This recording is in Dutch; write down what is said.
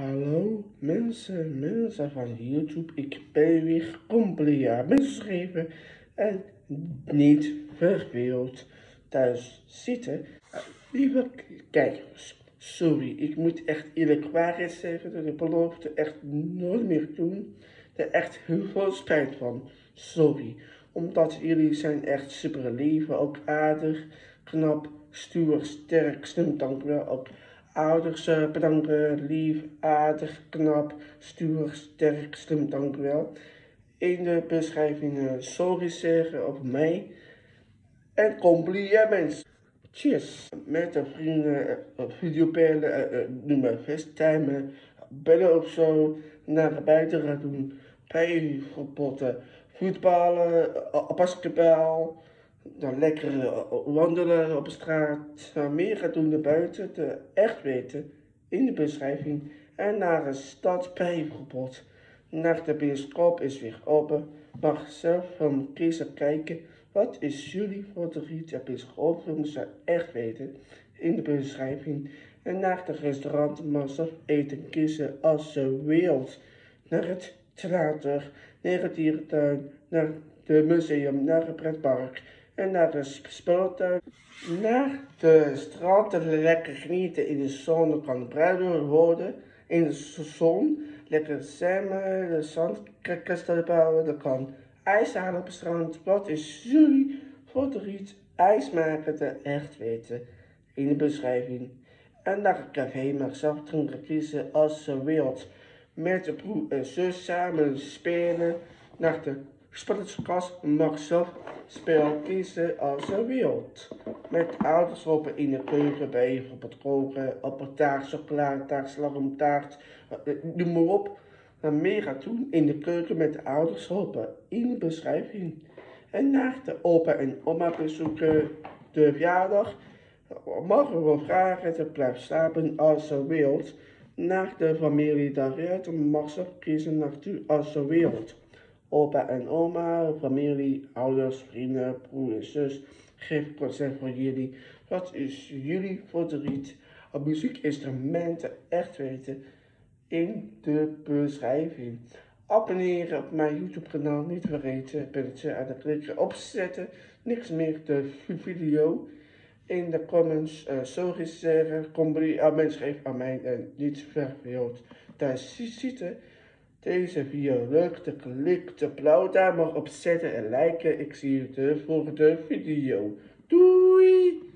Hallo mensen, mensen van YouTube. Ik ben weer complimenten schrijven en niet verveeld thuis zitten. Lieve kijkers, sorry, ik moet echt eerlijk waarheid zeggen dat ik beloofde echt nooit meer doen. Er echt heel veel spijt van. Sorry, omdat jullie zijn echt super lief, ook aardig, knap, stoer, sterk, slim, dank wel. Ook ouders uh, bedanken, lief, aardig, knap, stoer, sterk, slim, dank wel. In de beschrijving uh, sorry zeggen over mij en complimenten. Cheers. Met de vrienden, uh, videobellen, uh, noem maar FaceTime, bellen of zo, naar buiten gaan doen, bijvoorbeeld voetballen, basketbal, dan lekker eh, wandelen op de straat, meer gaat doen naar buiten, te echt weten in de beschrijving. En naar een stad bijvoorbeeld. Naar de bioscoop is weer open. Mag zelf van kiezen kijken. Wat is jullie favoriete bioscoopfilm? Zou echt weten in de beschrijving. En naar het restaurant mag zelf eten kiezen als ze wilt. Naar het theater, naar het dierentuin, naar het museum, naar het pretpark en naar de speeltuin. Naar de strand en lekker genieten in de zon. Kan bruiloft worden in de zon. Lekker zwemmen, de zandkastelen bouwen. Dan kan ijs halen op het strand. Wat is jullie favoriet ijs maken te echt weten in de beschrijving. En naar het café mag zelf drinken kiezen als ze wilt. Met de broer en zus samen spelen. Naar de Spelletjeskast mag zelf spel kiezen als ze wilt. Met ouders lopen in de keuken bij op het koken, appeltaart, chocoladetaart, slagroomtaart, eh, noem maar op. Dan meer gaat doen in de keuken met de ouders lopen in de beschrijving. En na de opa en oma bezoeken de verjaardag mogen we vragen te blijven slapen als ze wilt. Naar de familie daaruit mag ze kiezen natuurlijk als ze wilt opa en oma, familie, ouders, vrienden, broer en zus. Geef consent voor jullie. Wat is jullie favoriet op muziekinstrumenten echt weten in de beschrijving. Abonneren op mijn YouTube kanaal, niet vergeten, belletje aan de klikken opzetten. Niks meer de video. In de comments, uh, sorry zeggen, kom aan geven aan mij en niet verveeld thuis zitten. Deze video leuk te klikken, de blauw duim op zetten en liken. Ik zie je de volgende video. Doei!